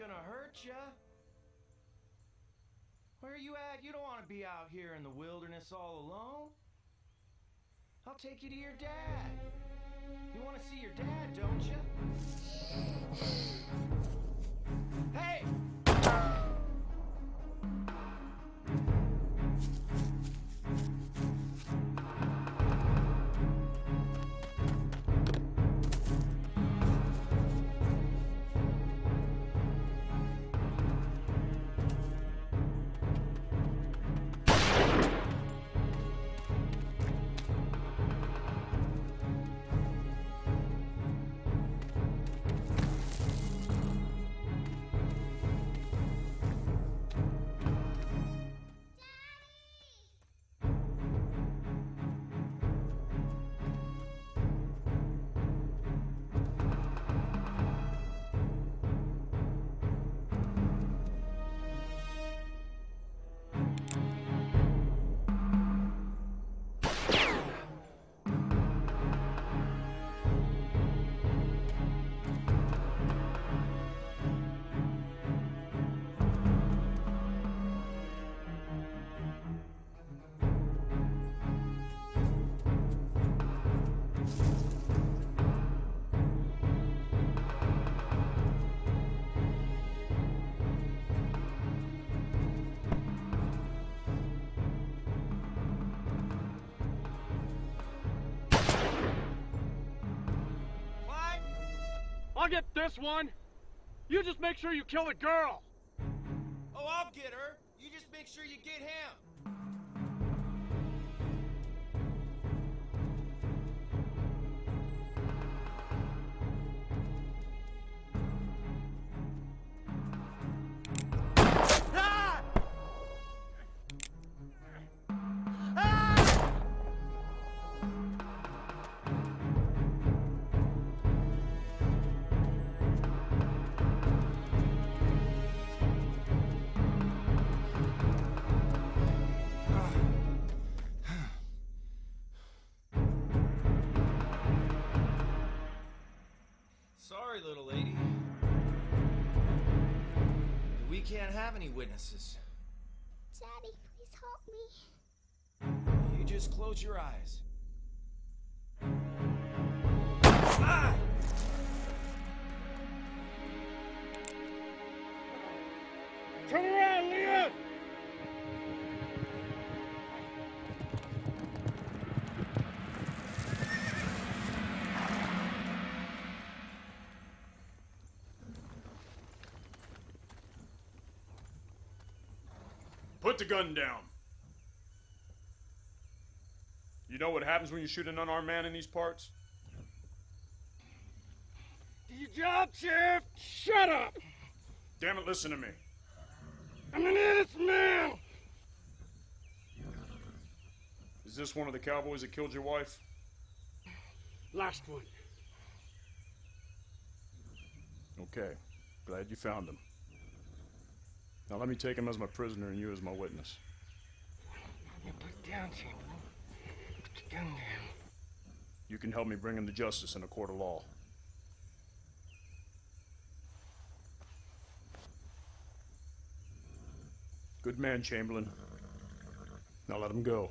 gonna hurt ya. Where are you at? You don't want to be out here in the wilderness all alone. I'll take you to your dad. You want to see your dad, don't you? Hey! This one. You just make sure you kill the girl. Sorry, little lady. We can't have any witnesses. Daddy, please help me. You just close your eyes. Gun down. You know what happens when you shoot an unarmed man in these parts? Do your job, Sheriff! Shut up! Damn it, listen to me. I'm an innocent man! Is this one of the cowboys that killed your wife? Last one. Okay. Glad you found him. Now let me take him as my prisoner and you as my witness. Now put it down, Chamberlain. Put the gun down. You can help me bring him to justice in a court of law. Good man, Chamberlain. Now let him go.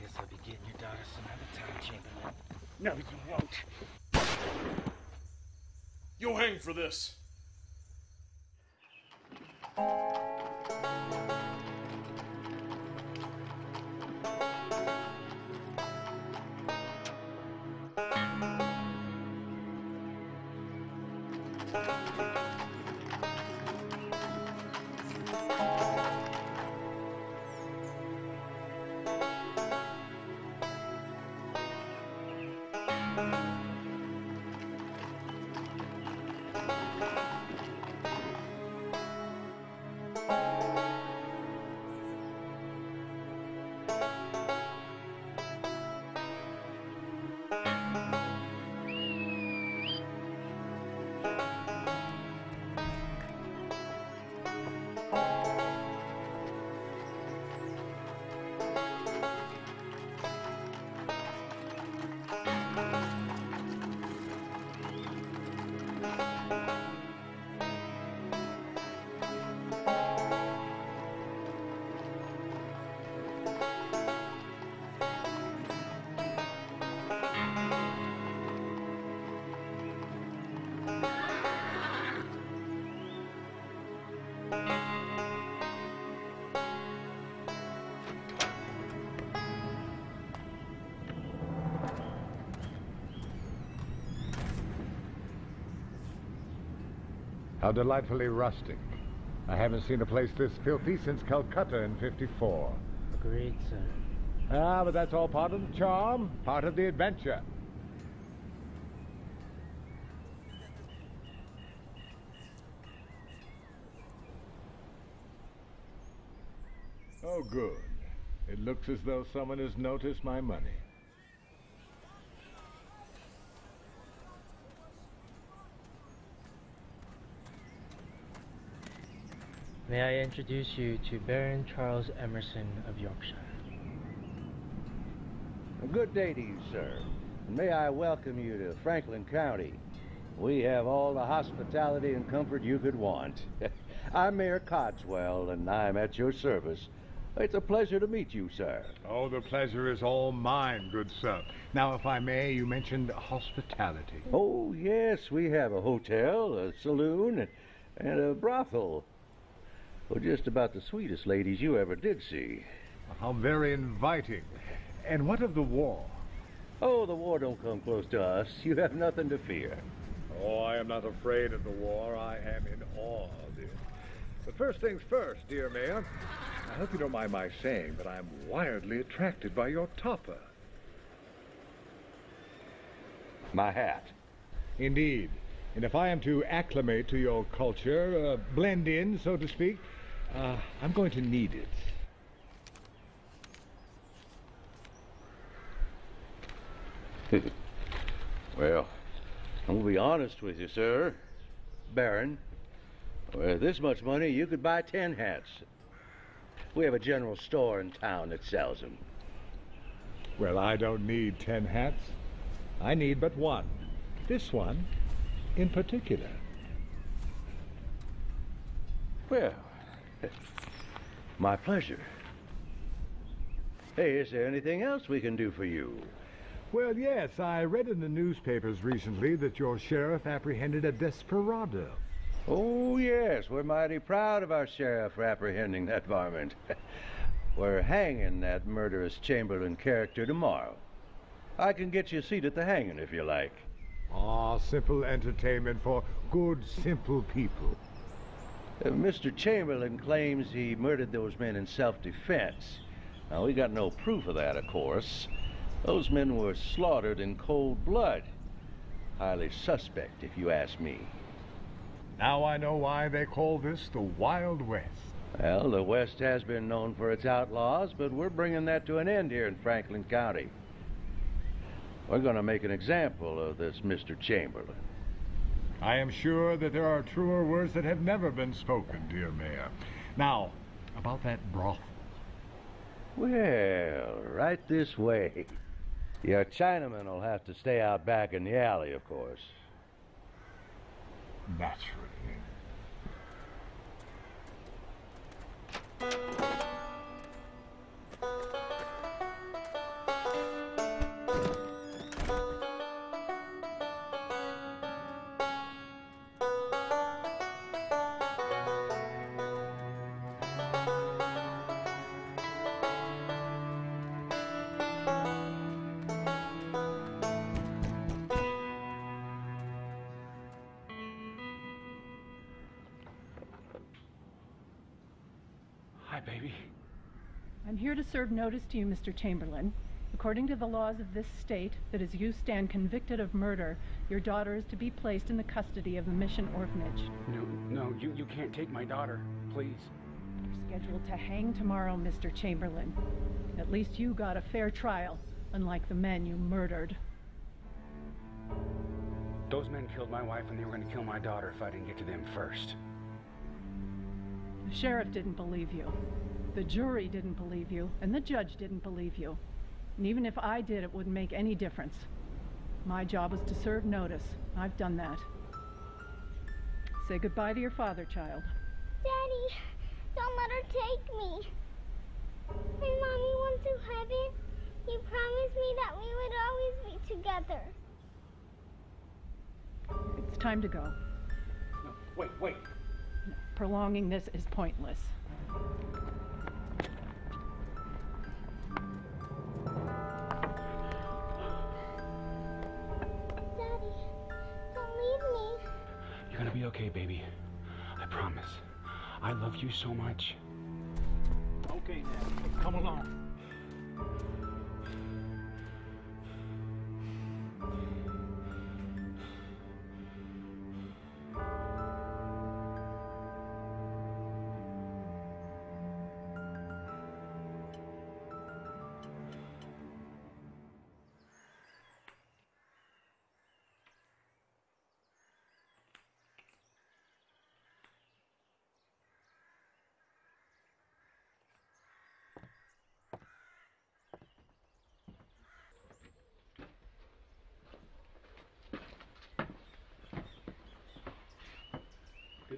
Guess I'll be getting your daughter some other time, Chamberlain. No, you won't. You'll hang for this. How delightfully rustic. I haven't seen a place this filthy since Calcutta in 54. Agreed, sir. Ah, but that's all part of the charm, part of the adventure. Oh, good. It looks as though someone has noticed my money. May I introduce you to Baron Charles Emerson of Yorkshire? Good day to you, sir. And may I welcome you to Franklin County. We have all the hospitality and comfort you could want. I'm Mayor Codswell, and I'm at your service. It's a pleasure to meet you, sir. Oh, the pleasure is all mine, good sir. Now, if I may, you mentioned hospitality. Oh, yes, we have a hotel, a saloon, and, and a brothel. Well, just about the sweetest ladies you ever did see. How very inviting. And what of the war? Oh, the war don't come close to us. You have nothing to fear. Oh, I am not afraid of the war. I am in awe of it. But first things first, dear Mayor. I hope you don't mind my saying, but I'm wildly attracted by your topper. My hat. Indeed. And if I am to acclimate to your culture, uh, blend in, so to speak, uh, I'm going to need it. Well, I'm gonna be honest with you, sir. Baron, with this much money, you could buy ten hats. We have a general store in town that sells them. Well, I don't need ten hats. I need but one. This one in particular. Well, my pleasure. Hey, is there anything else we can do for you? Well, yes, I read in the newspapers recently that your sheriff apprehended a desperado. Oh, yes, we're mighty proud of our sheriff for apprehending that varmint. we're hanging that murderous Chamberlain character tomorrow. I can get you a seat at the hanging if you like. Ah, simple entertainment for good, simple people. Uh, Mr. Chamberlain claims he murdered those men in self-defense. Now, we got no proof of that, of course. Those men were slaughtered in cold blood. Highly suspect, if you ask me. Now I know why they call this the Wild West. Well, the West has been known for its outlaws, but we're bringing that to an end here in Franklin County. We're going to make an example of this Mr. Chamberlain. I am sure that there are truer words that have never been spoken, dear Mayor. Now, about that brothel. Well, right this way. Your Chinaman will have to stay out back in the alley, of course. Naturally. Baby. I'm here to serve notice to you, Mr. Chamberlain. According to the laws of this state, that as you stand convicted of murder, your daughter is to be placed in the custody of the Mission Orphanage. No, no, you, you can't take my daughter. Please. You're scheduled to hang tomorrow, Mr. Chamberlain. At least you got a fair trial, unlike the men you murdered. Those men killed my wife and they were going to kill my daughter if I didn't get to them first. The sheriff didn't believe you. The jury didn't believe you, and the judge didn't believe you. And even if I did, it wouldn't make any difference. My job was to serve notice. I've done that. Say goodbye to your father, child. Daddy, don't let her take me. My mommy went to heaven. You promised me that we would always be together. It's time to go. No, wait, wait. Prolonging this is pointless. Daddy, don't leave me. You're going to be okay, baby. I promise. I love you so much. Okay, now. Come along.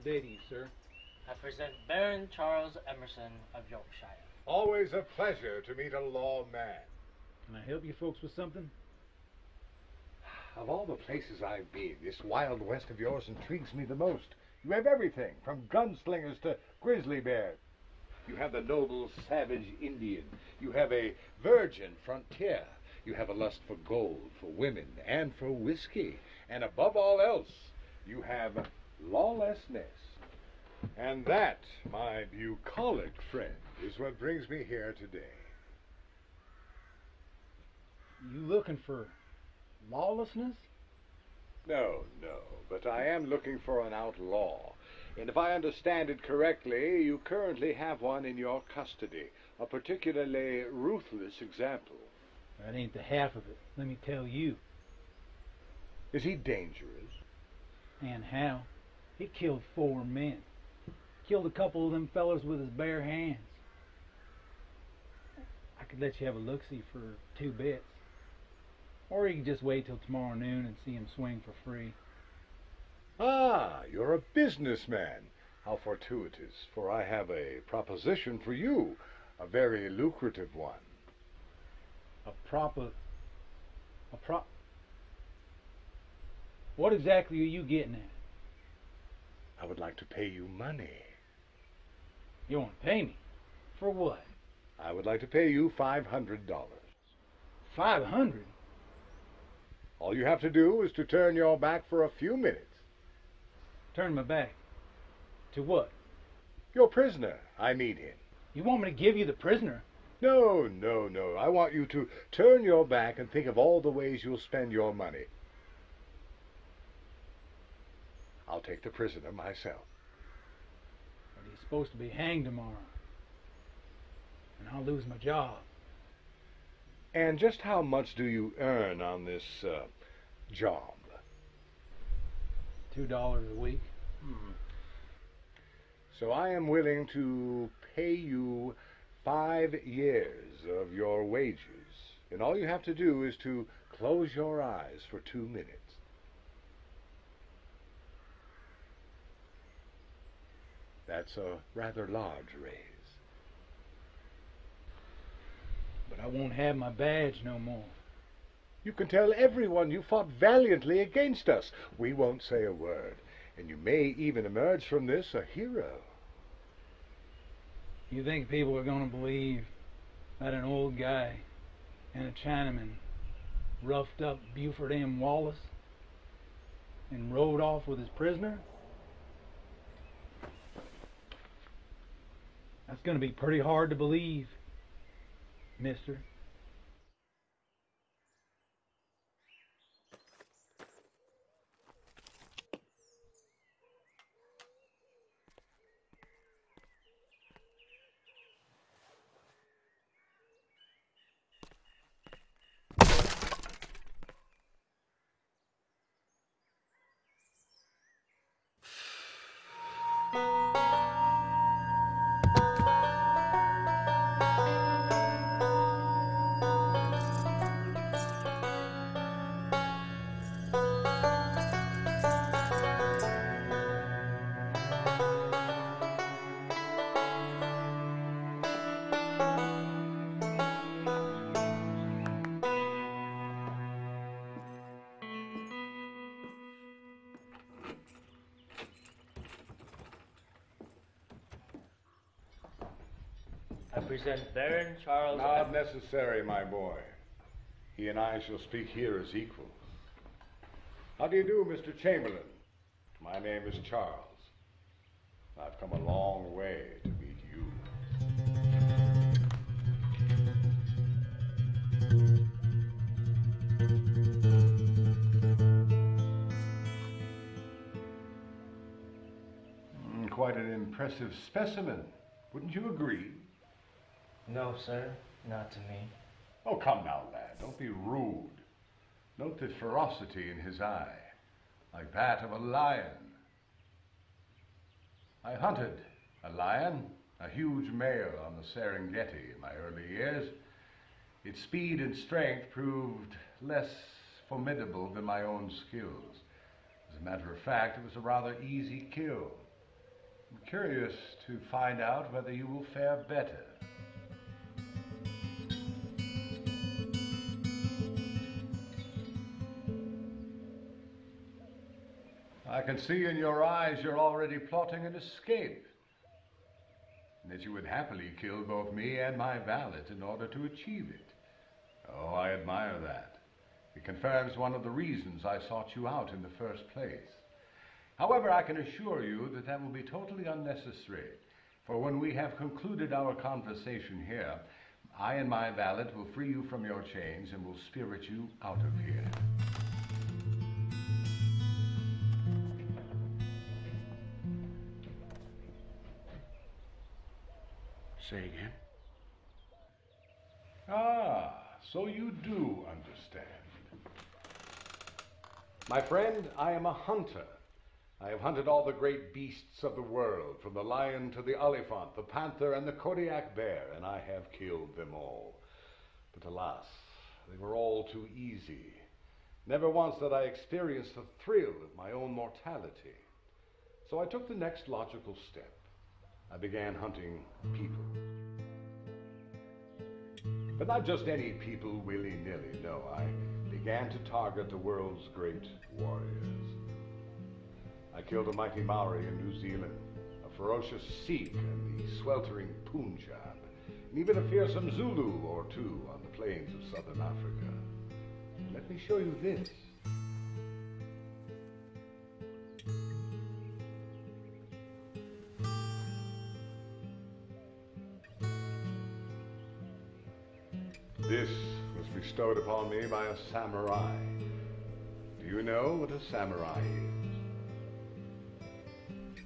Good you, sir. I present Baron Charles Emerson of Yorkshire. Always a pleasure to meet a lawman. Can I help you folks with something? Of all the places I've been, this Wild West of yours intrigues me the most. You have everything, from gunslingers to grizzly bears. You have the noble, savage Indian. You have a virgin frontier. You have a lust for gold, for women, and for whiskey. And above all else, you have lawlessness. And that, my bucolic friend, is what brings me here today. You looking for lawlessness? No, no, but I am looking for an outlaw. And if I understand it correctly, you currently have one in your custody. A particularly ruthless example. That ain't the half of it, let me tell you. Is he dangerous? And how? He killed four men. Killed a couple of them fellas with his bare hands. I could let you have a look-see for two bits. Or you could just wait till tomorrow noon and see him swing for free. Ah, you're a businessman. How fortuitous, for I have a proposition for you, a very lucrative one. A proper... A pro... What exactly are you getting at? I would like to pay you money. You want to pay me? For what? I would like to pay you $500. Five hundred? All you have to do is to turn your back for a few minutes. Turn my back. To what? Your prisoner. I need him. You want me to give you the prisoner? No, no, no. I want you to turn your back and think of all the ways you'll spend your money. I'll take the prisoner myself. But he's supposed to be hanged tomorrow. And I'll lose my job. And just how much do you earn on this uh, job? Two dollars a week. So I am willing to pay you five years of your wages. And all you have to do is to close your eyes for two minutes. That's a rather large raise. But I won't have my badge no more. You can tell everyone you fought valiantly against us. We won't say a word. And you may even emerge from this a hero. You think people are going to believe that an old guy and a Chinaman roughed up Buford M. Wallace and rode off with his prisoner? That's going to be pretty hard to believe, mister. Present Baron Charles. Not necessary, my boy. He and I shall speak here as equals. How do you do, Mr. Chamberlain? My name is Charles. I've come a long way to meet you. Mm, Quite an impressive specimen. Wouldn't you agree? No, sir, not to me. Oh, come now, lad. Don't be rude. Note the ferocity in his eye, like that of a lion. I hunted a lion, a huge male on the Serengeti in my early years. Its speed and strength proved less formidable than my own skills. As a matter of fact, it was a rather easy kill. I'm curious to find out whether you will fare better. I can see in your eyes you're already plotting an escape. And that you would happily kill both me and my valet in order to achieve it. Oh, I admire that. It confirms one of the reasons I sought you out in the first place. However, I can assure you that that will be totally unnecessary, for when we have concluded our conversation here, I and my valet will free you from your chains and will spirit you out of here. Say again. Ah, so you do understand. My friend, I am a hunter. I have hunted all the great beasts of the world, from the lion to the elephant, the panther, and the Kodiak bear, and I have killed them all. But alas, they were all too easy. Never once did I experience the thrill of my own mortality. So I took the next logical step. I began hunting people. But not just any people willy nilly, no. I began to target the world's great warriors. I killed a mighty Maori in New Zealand, a ferocious Sikh in the sweltering Punjab, and even a fearsome Zulu or two on the plains of southern Africa. Let me show you this. This was bestowed upon me by a samurai. Do you know what a samurai is?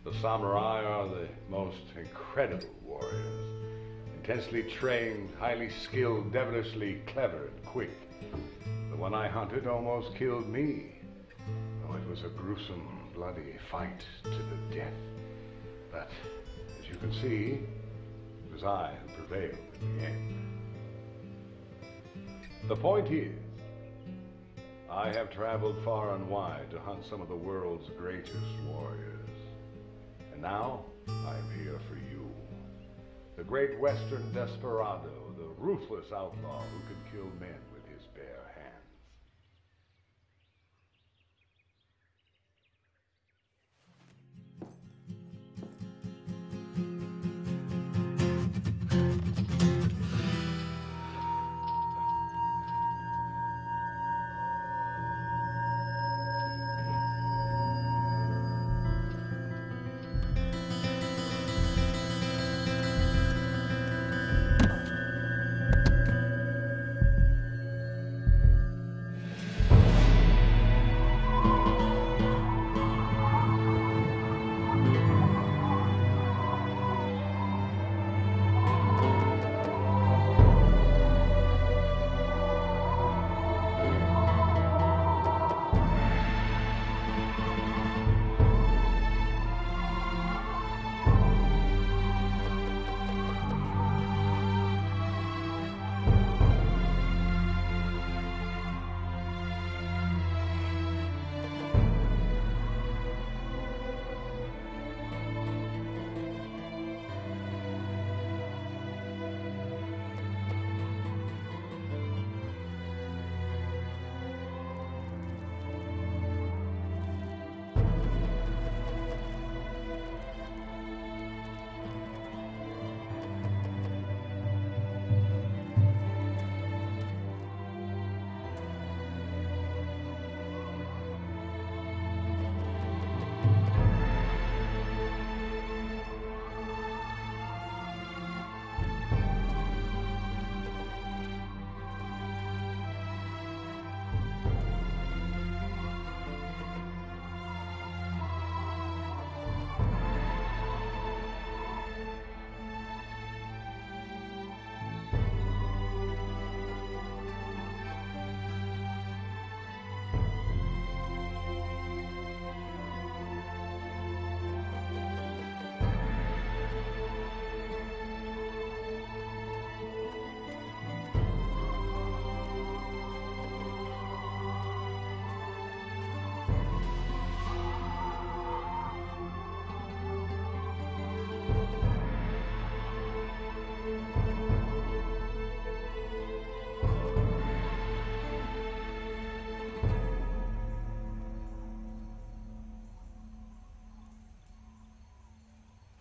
The samurai are the most incredible warriors. Intensely trained, highly skilled, devilishly clever and quick. The one I hunted almost killed me. Oh, it was a gruesome, bloody fight to the death. But, as you can see, it was I who prevailed in the end. The point is, I have traveled far and wide to hunt some of the world's greatest warriors. And now, I am here for you. The great western desperado, the ruthless outlaw who can kill men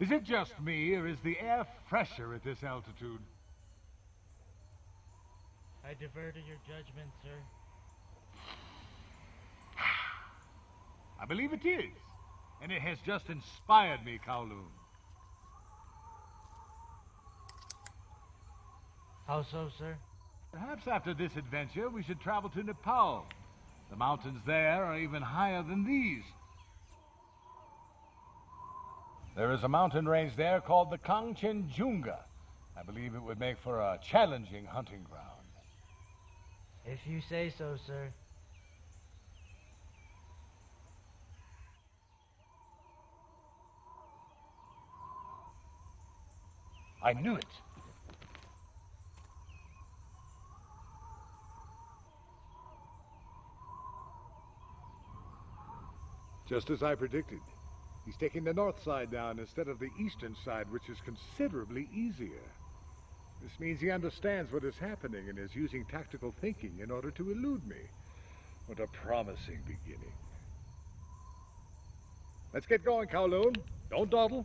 Is it just me, or is the air fresher at this altitude? I defer to your judgment, sir. I believe it is. And it has just inspired me, Kowloon. How so, sir? Perhaps after this adventure, we should travel to Nepal. The mountains there are even higher than these. There is a mountain range there called the Kangchenjunga. I believe it would make for a challenging hunting ground. If you say so, sir. I knew it. Just as I predicted. He's taking the north side down instead of the eastern side, which is considerably easier. This means he understands what is happening and is using tactical thinking in order to elude me. What a promising beginning. Let's get going, Kowloon. Don't dawdle.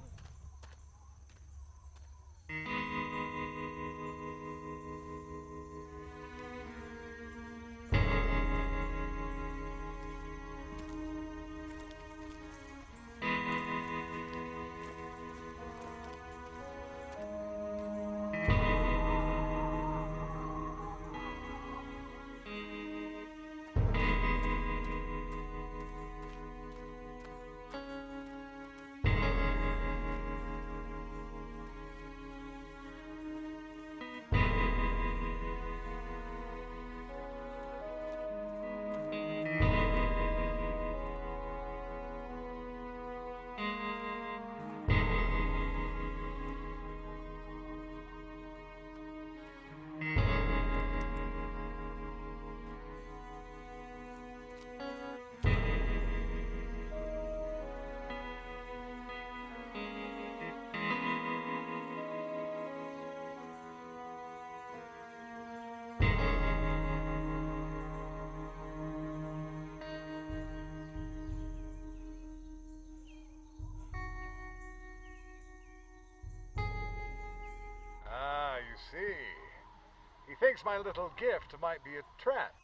He thinks my little gift might be a trap.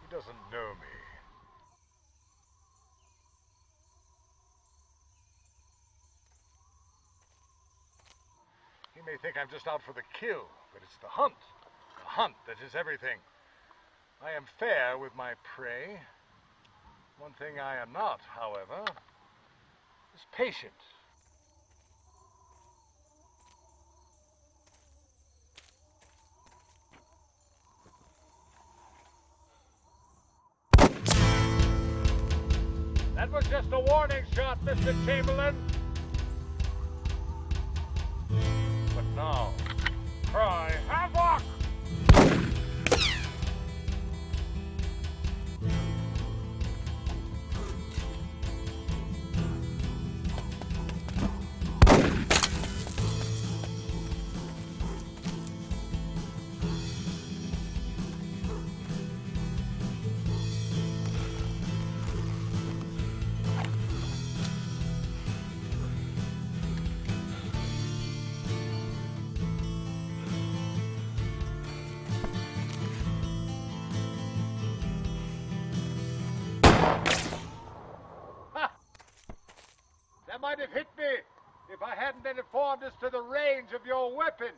He doesn't know me. He may think I'm just out for the kill, but it's the hunt. The hunt that is everything. I am fair with my prey. One thing I am not, however, is patient. Just a warning shot, Mr. Chamberlain. But now, been informed as to the range of your weapon.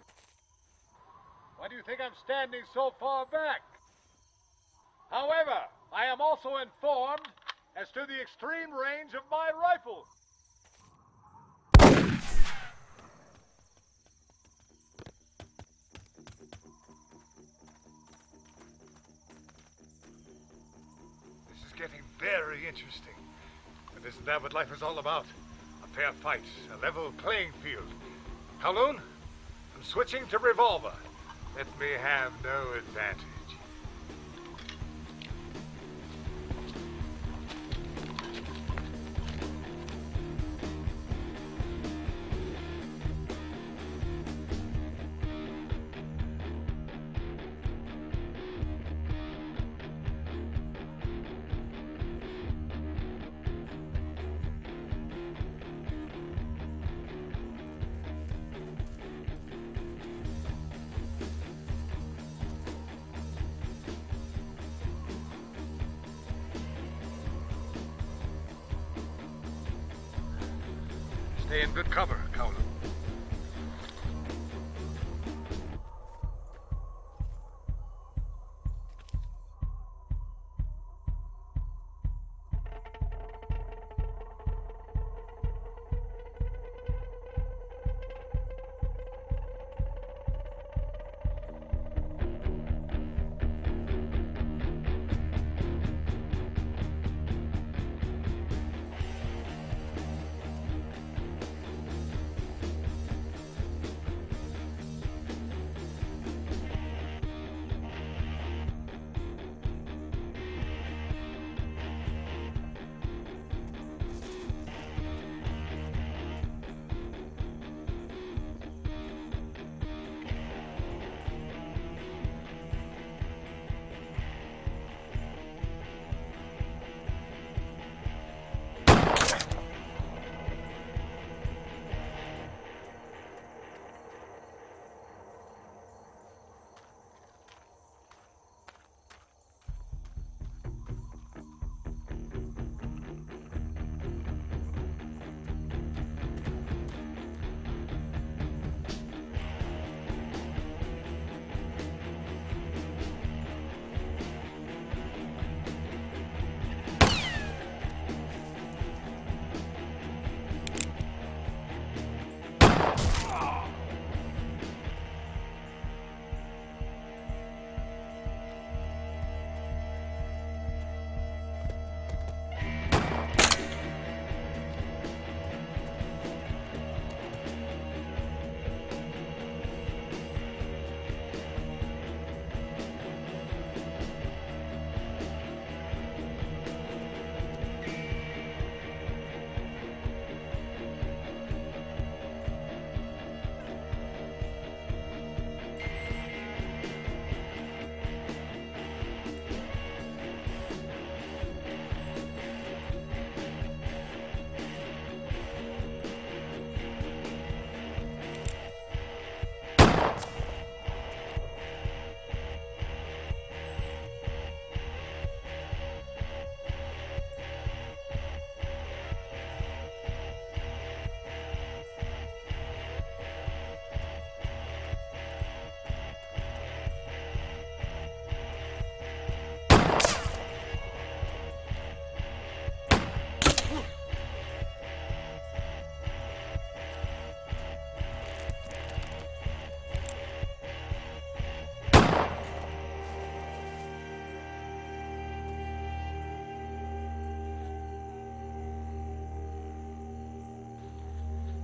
Why do you think I'm standing so far back? However, I am also informed as to the extreme range of my rifle. This is getting very interesting. But isn't that what life is all about? Fair fight, a level playing field. Kowloon, I'm switching to revolver. Let me have no advantage. Good cover,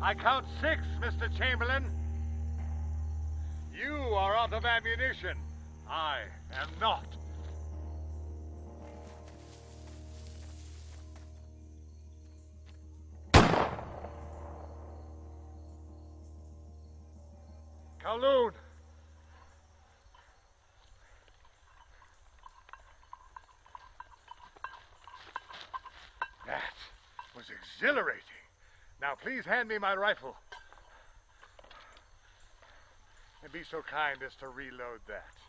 I count six, Mr. Chamberlain. You are out of ammunition. I am not. Kowloon! That was exhilarating. Please hand me my rifle. And be so kind as to reload that.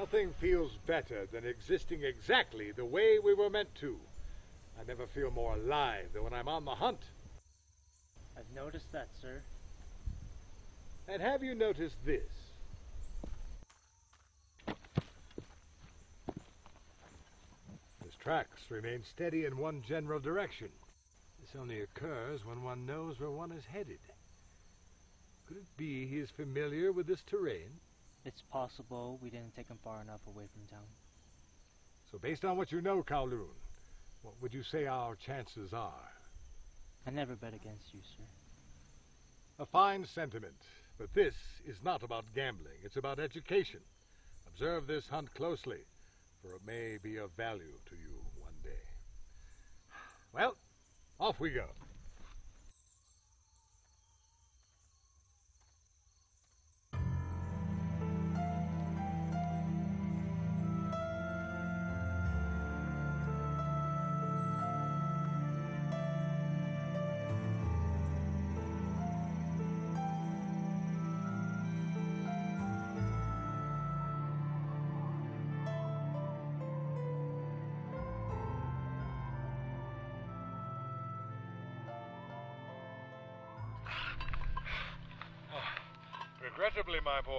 Nothing feels better than existing exactly the way we were meant to. I never feel more alive than when I'm on the hunt. I've noticed that, sir. And have you noticed this? His tracks remain steady in one general direction. This only occurs when one knows where one is headed. Could it be he is familiar with this terrain? It's possible we didn't take him far enough away from town. So based on what you know, Kowloon, what would you say our chances are? I never bet against you, sir. A fine sentiment, but this is not about gambling. It's about education. Observe this hunt closely, for it may be of value to you one day. Well, off we go.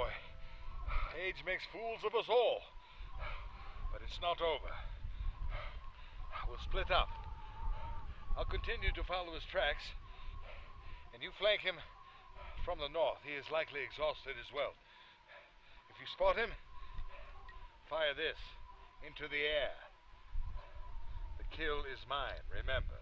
Boy, age makes fools of us all. But it's not over. We'll split up. I'll continue to follow his tracks, and you flank him from the north. He is likely exhausted as well. If you spot him, fire this into the air. The kill is mine, remember.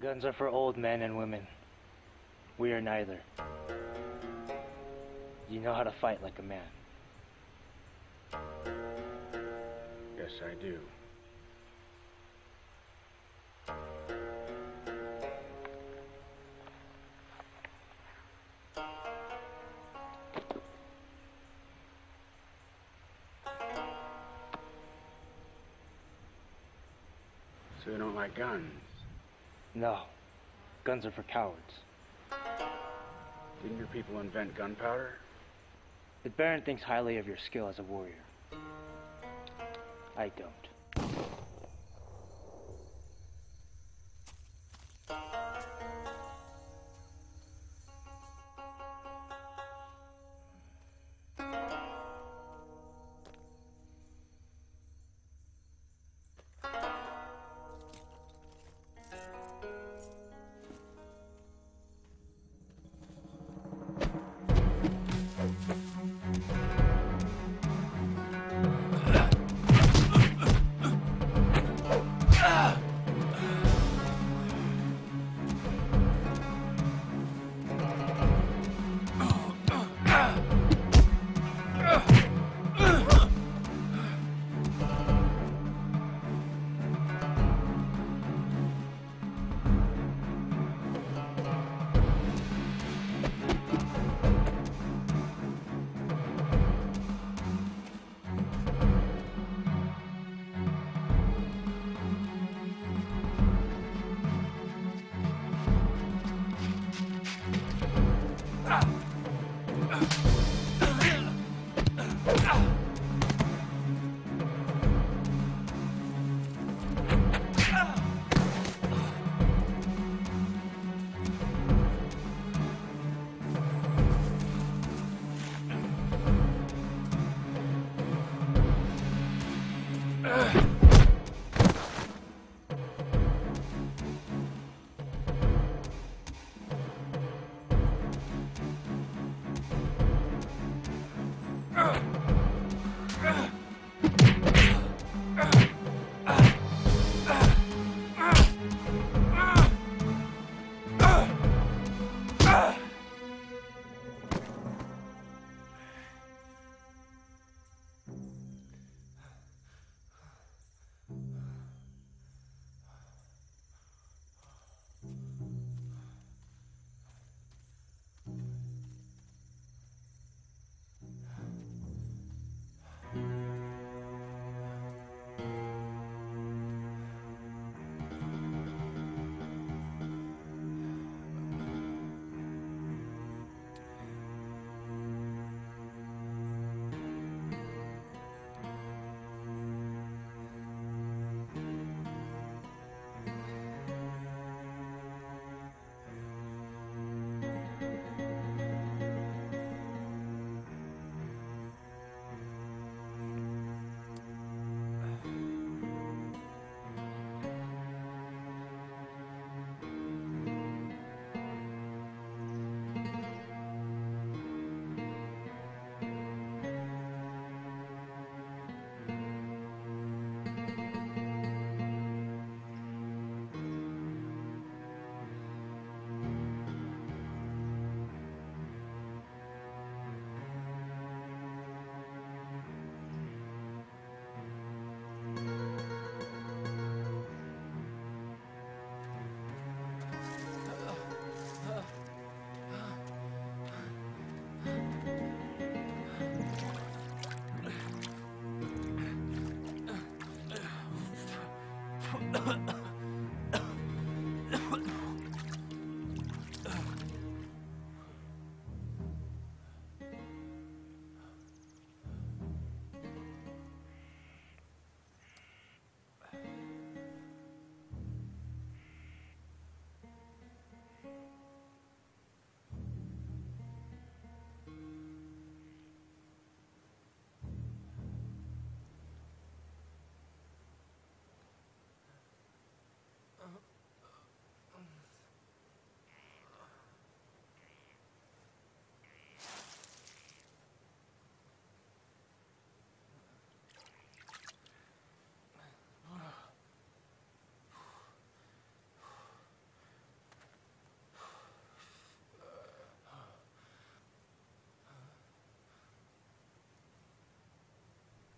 Guns are for old men and women. We are neither. You know how to fight like a man. Yes, I do. So you don't like guns? No. Guns are for cowards. Didn't your people invent gunpowder? The Baron thinks highly of your skill as a warrior. I don't.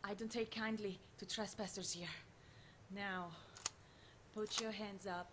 I don't take kindly to trespassers here. Now, put your hands up.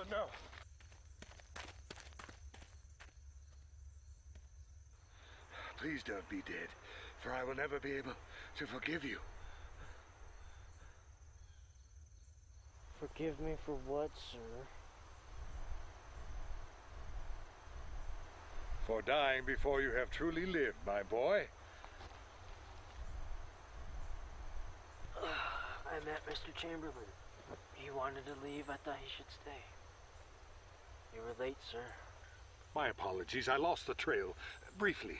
Oh no. Please don't be dead. for I will never be able to forgive you. Forgive me for what, sir? For dying before you have truly lived, my boy. Ah, I met Mr. Chamberlain. He wanted to leave. I thought he should stay. You were late, sir. My apologies. I lost the trail briefly.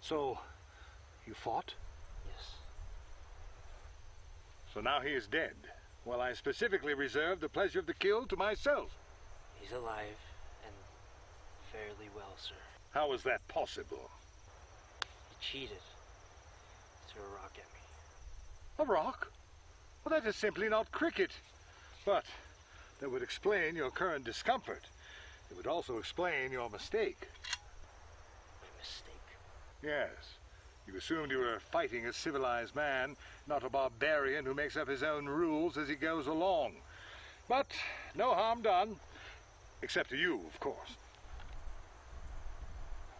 So, you fought? Yes. So now he is dead. Well, I specifically reserved the pleasure of the kill to myself. He's alive and fairly well, sir. How is that possible? He cheated. Threw a rock at me. A rock? Well, that is simply not cricket. But that would explain your current discomfort. It would also explain your mistake. My mistake? Yes. You assumed you were fighting a civilized man, not a barbarian who makes up his own rules as he goes along. But no harm done. Except to you, of course.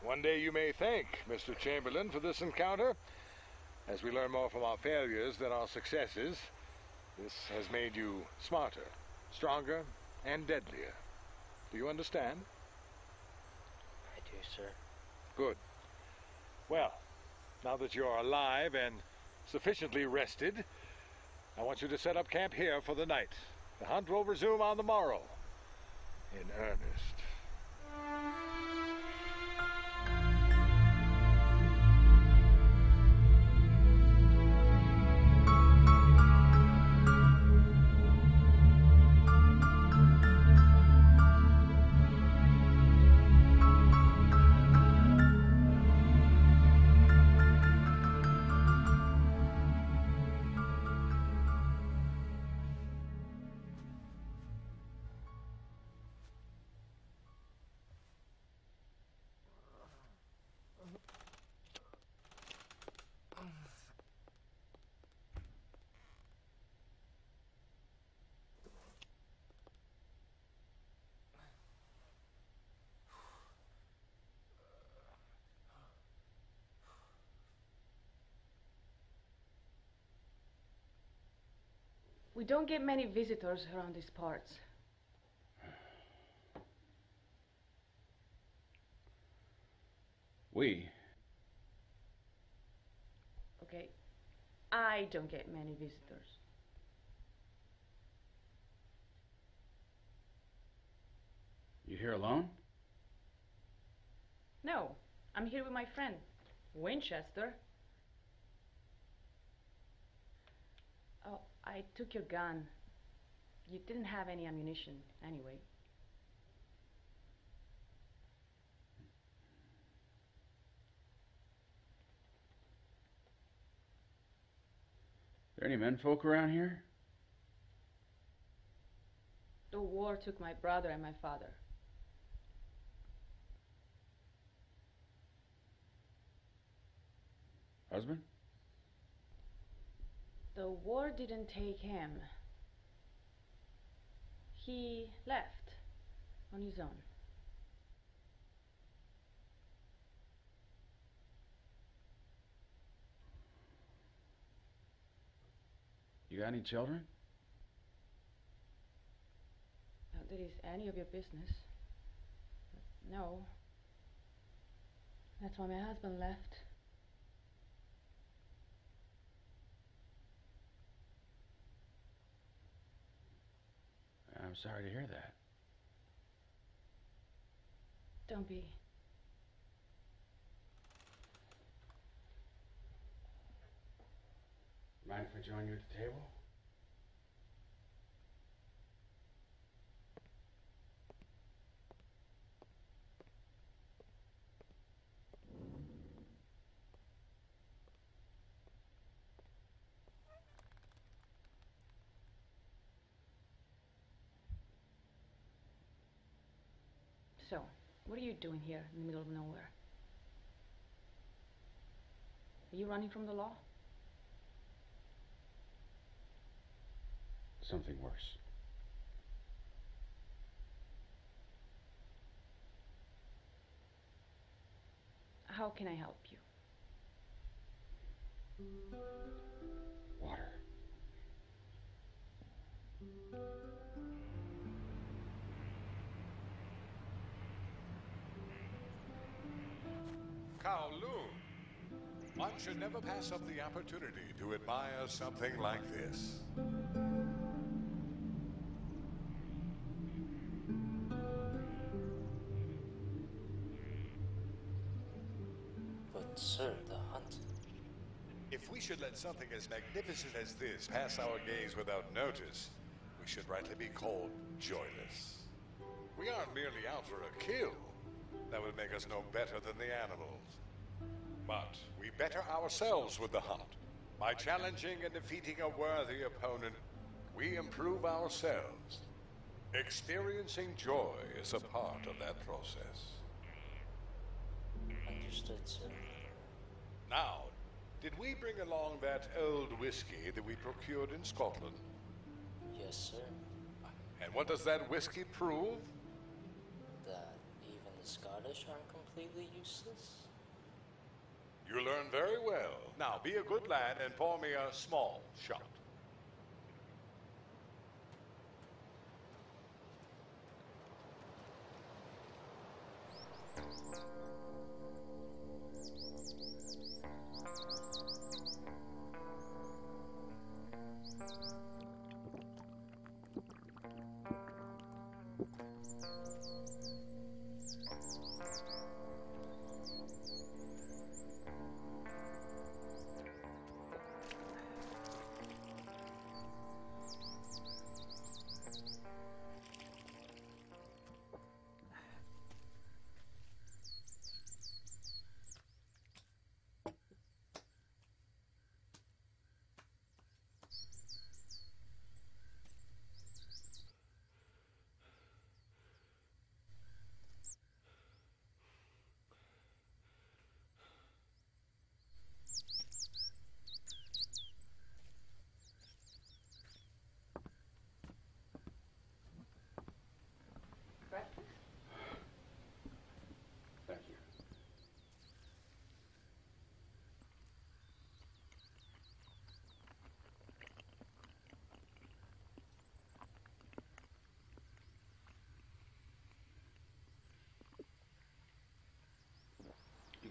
One day you may thank Mr. Chamberlain for this encounter. As we learn more from our failures than our successes, this has made you smarter, stronger, and deadlier. Do you understand? I do, sir. Good. Well, now that you're alive and sufficiently rested, I want you to set up camp here for the night. The hunt will resume on the morrow. In earnest. We don't get many visitors around these parts. We? Okay. I don't get many visitors. You here alone? No, I'm here with my friend, Winchester. Oh, I took your gun. You didn't have any ammunition, anyway. There any menfolk around here? The war took my brother and my father. Husband? The war didn't take him. He left on his own. You got any children? Not that it's any of your business. But no. That's why my husband left. I'm sorry to hear that. Don't be. Mind if I join you at the table? So, what are you doing here in the middle of nowhere? Are you running from the law? Something worse. How can I help you? Water. Kowloon. One should never pass up the opportunity to admire something like this. But, sir, the hunt. If we should let something as magnificent as this pass our gaze without notice, we should rightly be called joyless. We aren't merely out for a kill. That would make us no better than the animals. But we better ourselves with the hunt. By challenging and defeating a worthy opponent, we improve ourselves. Experiencing joy is a part of that process. Understood, sir. Now, did we bring along that old whiskey that we procured in Scotland? Yes, sir. And what does that whiskey prove? Scottish aren't completely useless? You learn very well. Now, be a good lad and pour me a small shot.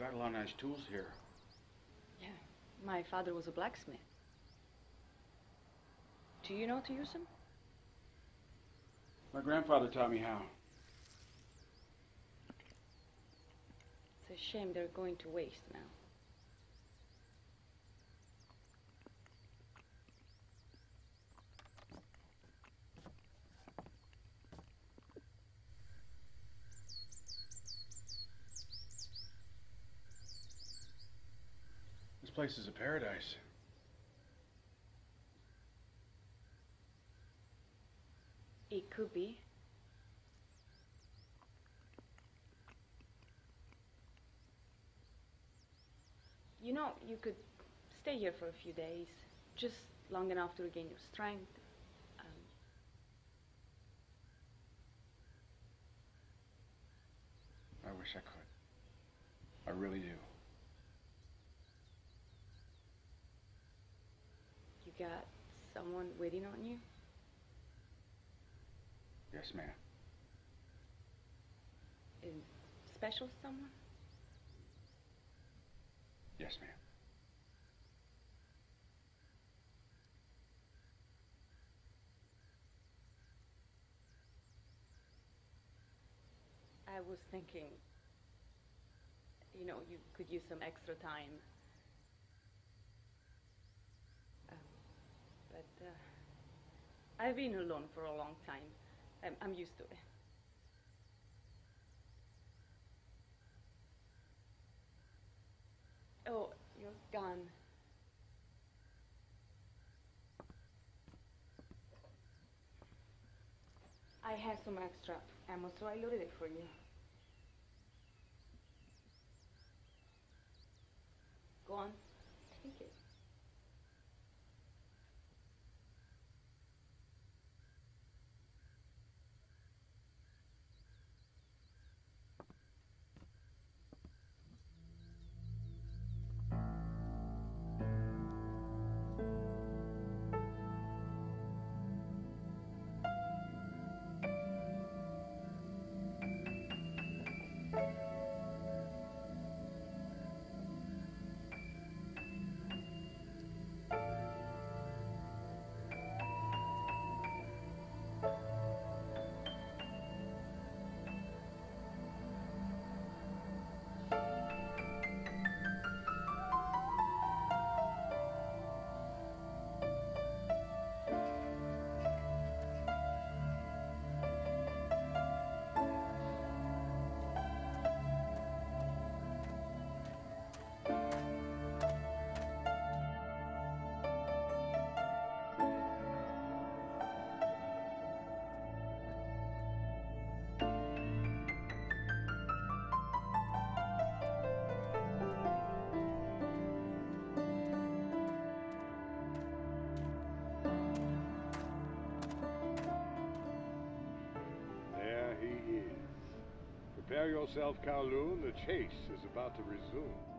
Got a lot of nice tools here. Yeah, my father was a blacksmith. Do you know to use them? My grandfather taught me how. It's a shame they're going to waste now. Place is a paradise. It could be. You know, you could stay here for a few days, just long enough to regain your strength. Um, I wish I could. I really do. you got someone waiting on you? Yes, ma'am. A special someone? Yes, ma'am. I was thinking, you know, you could use some extra time. Um, but uh, I've been alone for a long time. I'm, I'm used to it. Oh, you're gone. I have some extra ammo, so I loaded it for you. Go on, take it. Prepare yourself, Kowloon. The chase is about to resume.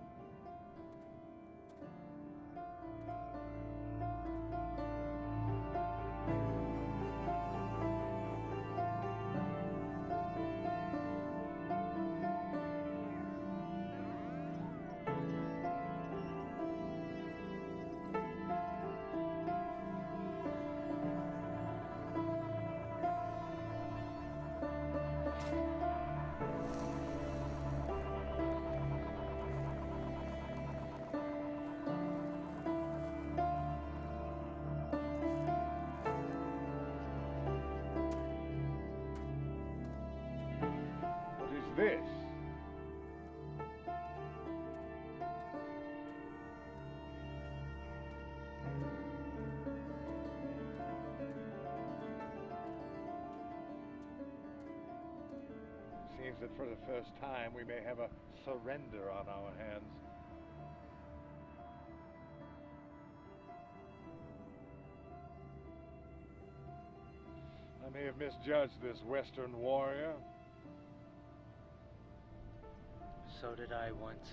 That for the first time we may have a surrender on our hands. I may have misjudged this Western warrior. So did I once.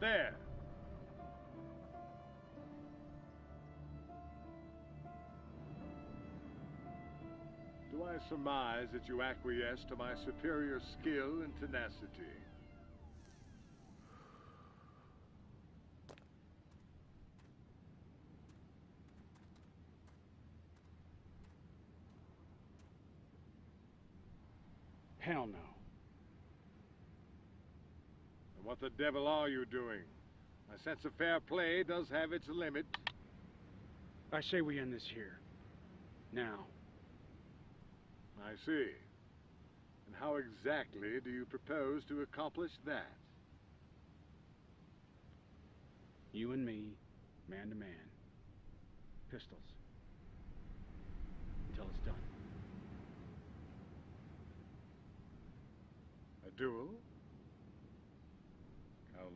There. Do I surmise that you acquiesce to my superior skill and tenacity? Hell no. And what the devil are you doing? My sense of fair play does have its limits. I say we end this here. Now. I see. And how exactly do you propose to accomplish that? You and me, man to man. Pistols. Until it's done. A duel?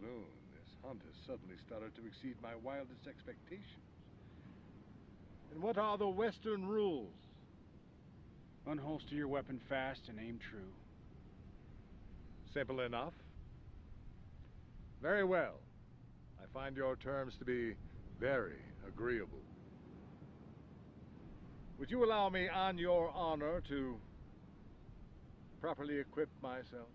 Kowloon, this hunt has suddenly started to exceed my wildest expectations. And what are the Western rules? Unholster your weapon fast and aim true. Simple enough. Very well. I find your terms to be very agreeable. Would you allow me, on your honor, to properly equip myself?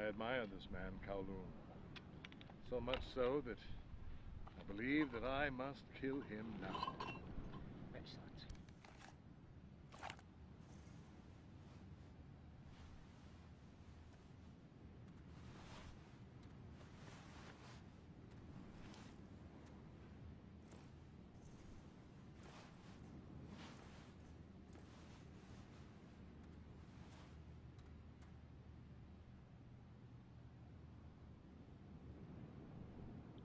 I admire this man, Kowloon. So much so that I believe that I must kill him now.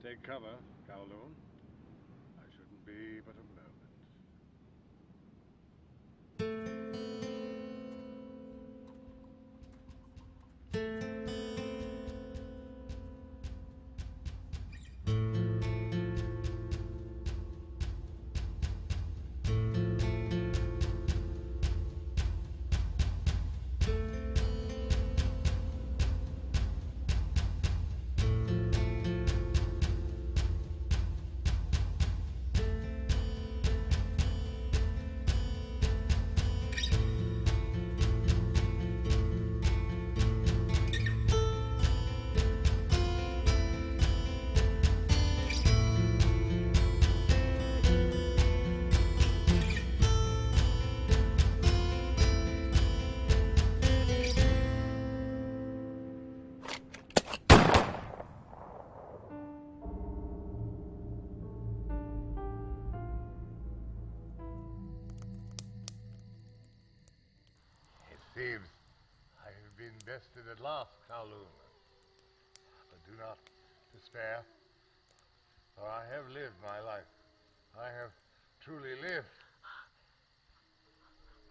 Take cover, Kowloon. I shouldn't be but a for I have lived my life. I have truly lived.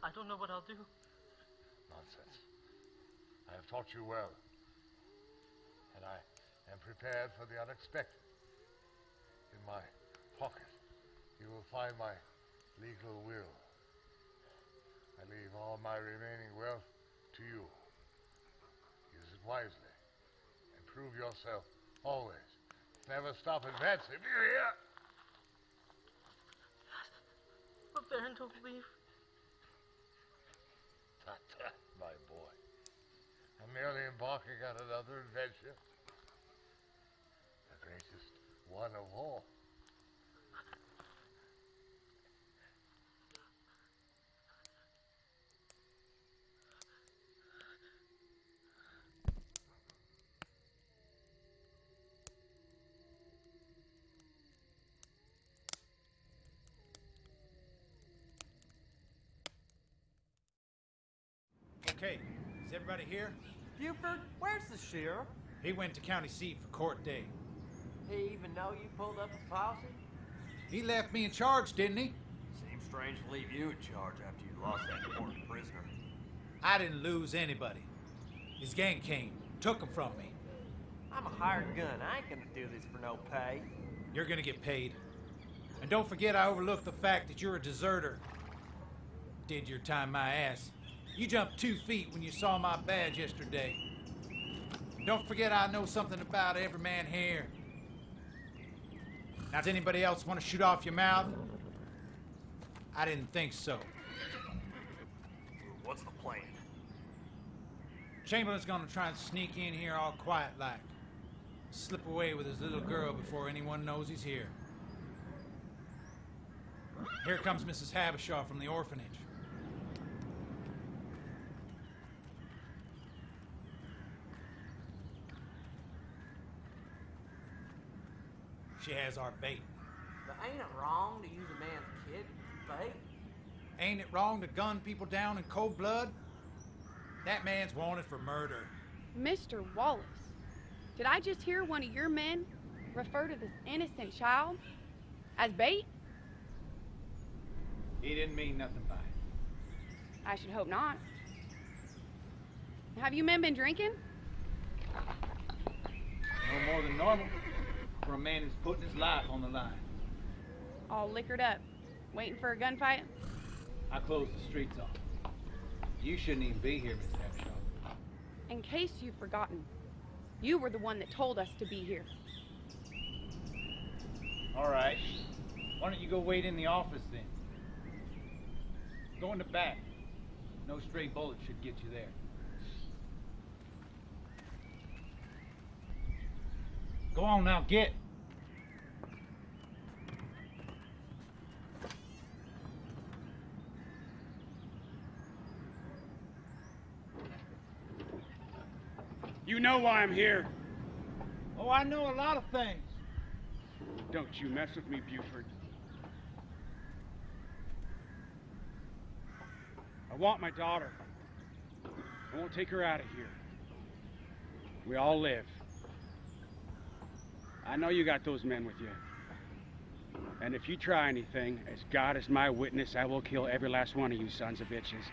I don't know what I'll do. Nonsense. I have taught you well, and I am prepared for the unexpected. In my pocket, you will find my legal will. I leave all my remaining wealth to you. Use it wisely and prove yourself always. Never stop advancing. Do you hear? But Baron, don't leave. Tut, tut, my boy. I'm merely embarking on another adventure. The greatest one of all. Okay, is everybody here? Buford, where's the sheriff? He went to county seat for court day. He even know you pulled up a posse? He left me in charge, didn't he? Seems strange to leave you in charge after you lost that important prisoner. I didn't lose anybody. His gang came, took him from me. I'm a hired gun. I ain't gonna do this for no pay. You're gonna get paid. And don't forget I overlooked the fact that you're a deserter. Did your time my ass. You jumped two feet when you saw my badge yesterday. Don't forget I know something about every man here. Now, does anybody else want to shoot off your mouth? I didn't think so. What's the plan? Chamberlain's gonna try and sneak in here all quiet like. Slip away with his little girl before anyone knows he's here. Here comes Mrs. Habishaw from the orphanage. She has our bait. But ain't it wrong to use a man's kid for bait? Ain't it wrong to gun people down in cold blood? That man's wanted for murder. Mr. Wallace, did I just hear one of your men refer to this innocent child as bait? He didn't mean nothing by it. I should hope not. Have you men been drinking? No more than normal for a man who's putting his life on the line. All liquored up, waiting for a gunfight? I closed the streets off. You shouldn't even be here, Miss Habishaw. In case you've forgotten, you were the one that told us to be here. All right. Why don't you go wait in the office then? Go in the back. No stray bullet should get you there. Go on now, get. You know why I'm here. Oh, I know a lot of things. Don't you mess with me, Buford. I want my daughter. I won't take her out of here. We all live. I know you got those men with you. And if you try anything, as God is my witness, I will kill every last one of you sons of bitches.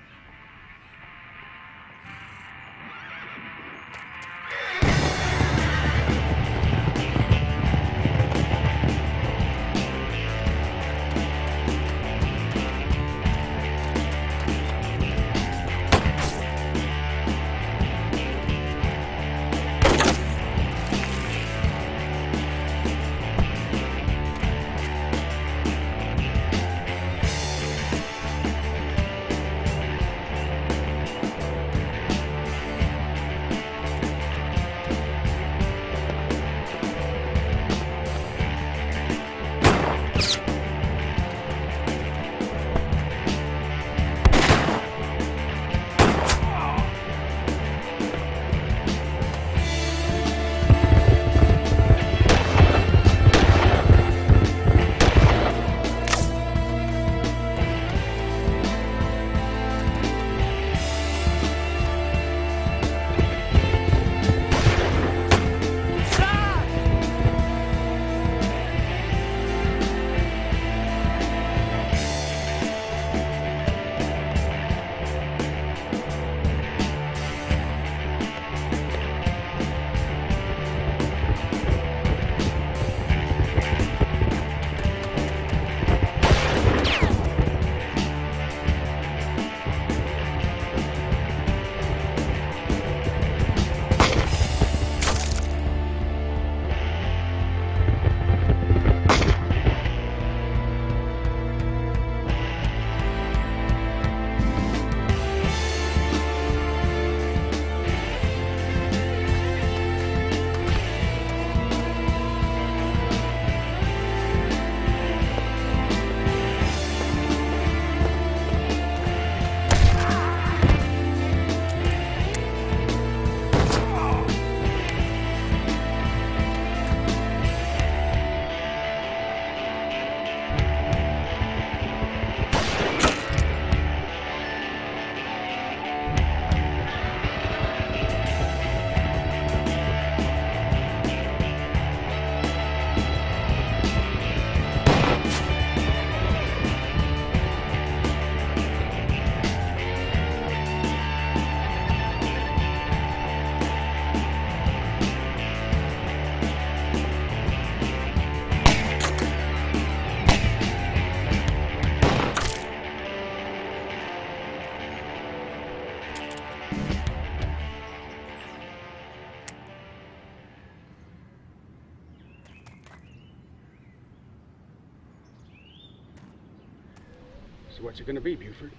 So what's it gonna be, Buford?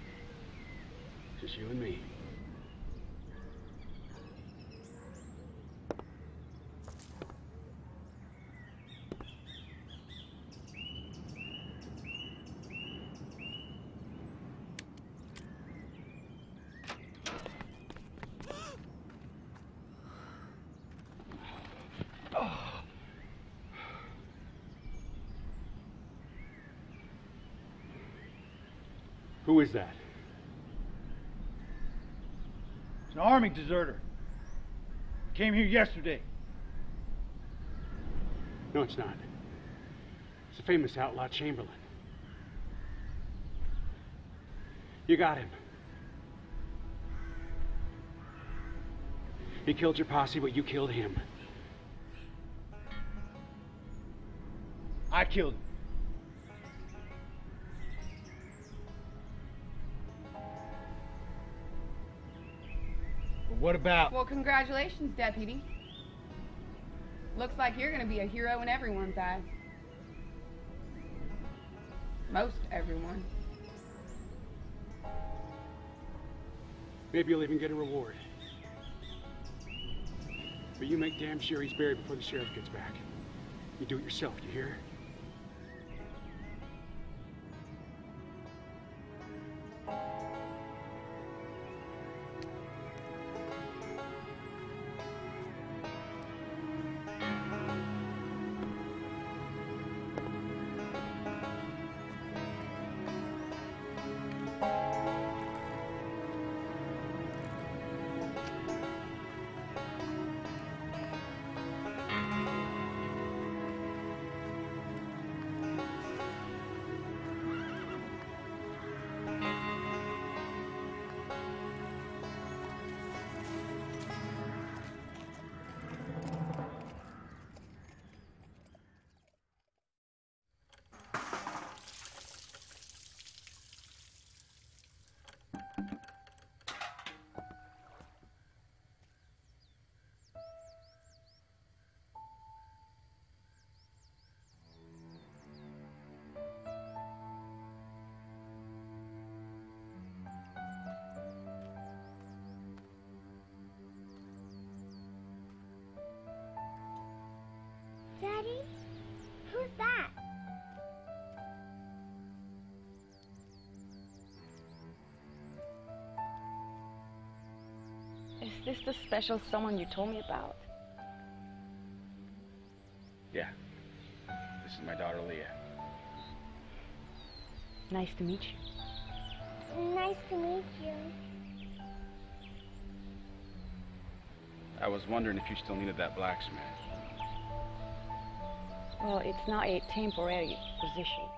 Just you and me. Who is that? It's an army deserter. Came here yesterday. No, it's not. It's the famous outlaw Chamberlain. You got him. He killed your posse, but you killed him. I killed him. What about? Well, congratulations, Deputy. Looks like you're gonna be a hero in everyone's eyes. Most everyone. Maybe you'll even get a reward. But you make damn sure he's buried before the sheriff gets back. You do it yourself, you hear? Daddy? Who's that? Is this the special someone you told me about? Yeah. This is my daughter, Leah. Nice to meet you. Nice to meet you. I was wondering if you still needed that blacksmith. Well, it's not a temporary position.